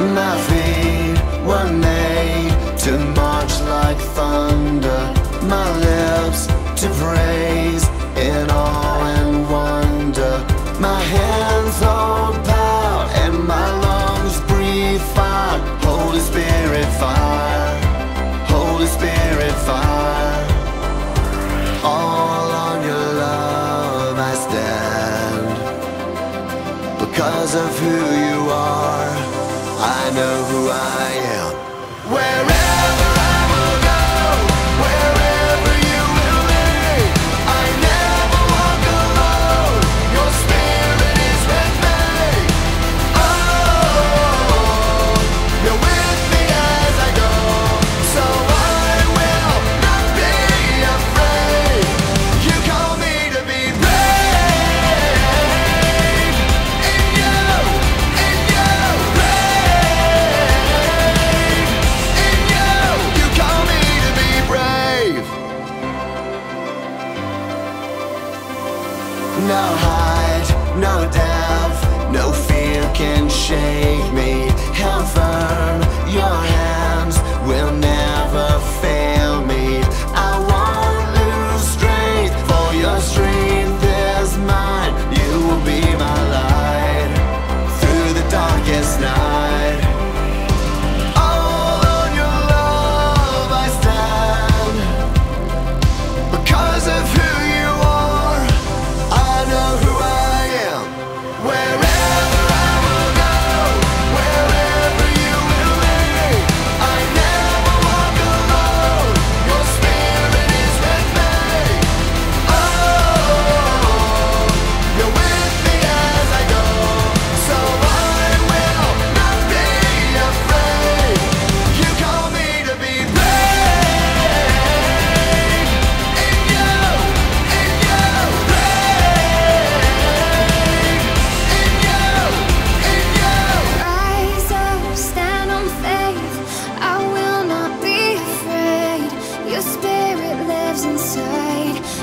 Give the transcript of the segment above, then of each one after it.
My feet were made to march like thunder. My lips to praise in awe and wonder. My hands hold power and my lungs breathe fire. Holy Spirit fire. Holy Spirit fire. All on your love I stand. Because of who you are, I know who I am. no hide, no doubt.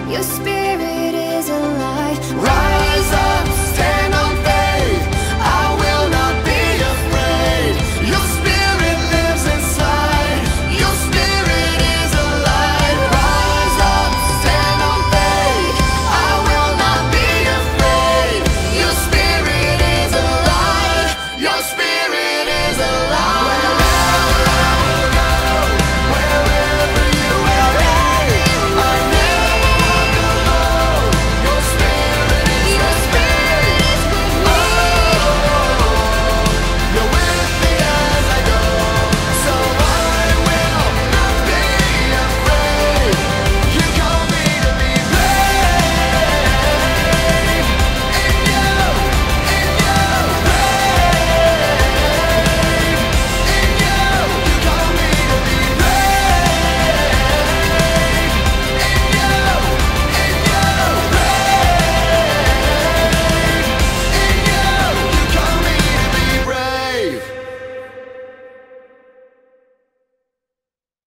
Your spirit.